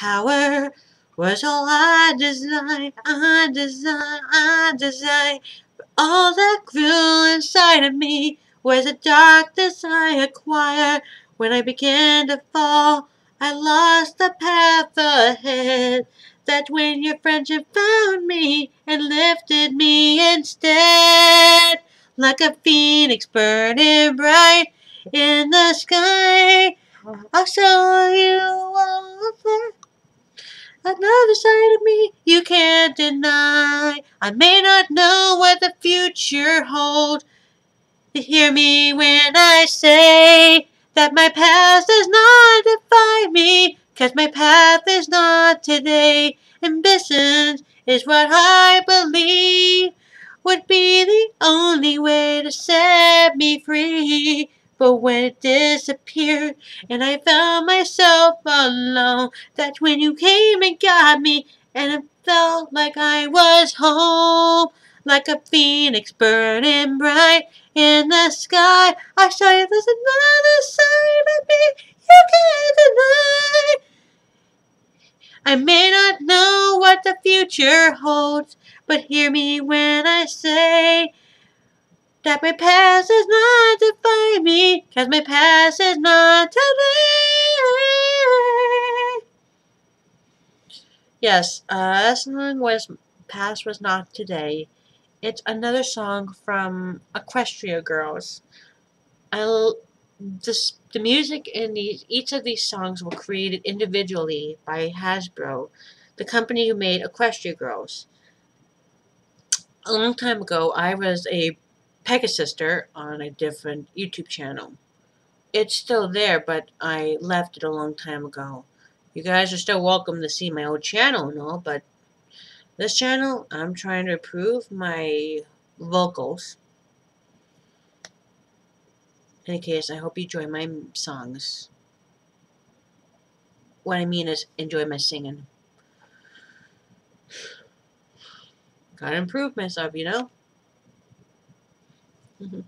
power was all I designed, I designed, I designed. But all that grew inside of me was a darkness I acquired. When I began to fall, I lost the path ahead. That's when your friendship found me and lifted me instead. Like a phoenix burning bright in the sky. I'll show you. Another side of me you can't deny. I may not know what the future holds. But hear me when I say that my past does not define me. Cause my path is not today. Ambition is what I believe would be the only way to set me free. But when it disappeared and I found myself alone, that's when you came and got me, and it felt like I was home. Like a phoenix burning bright in the sky. I saw you, there's another side of me you can't deny. I may not know what the future holds, but hear me when I say that my past is not define me, cause my past is not today. Yes, uh, that song was Past Was Not Today. It's another song from Equestria Girls. I'll, this, the music in these, each of these songs were created individually by Hasbro, the company who made Equestria Girls. A long time ago, I was a Pegasister on a different YouTube channel. It's still there, but I left it a long time ago. You guys are still welcome to see my old channel and all, but this channel, I'm trying to improve my vocals. In any case, I hope you enjoy my songs. What I mean is, enjoy my singing. Gotta improve myself, you know? Mm-hmm.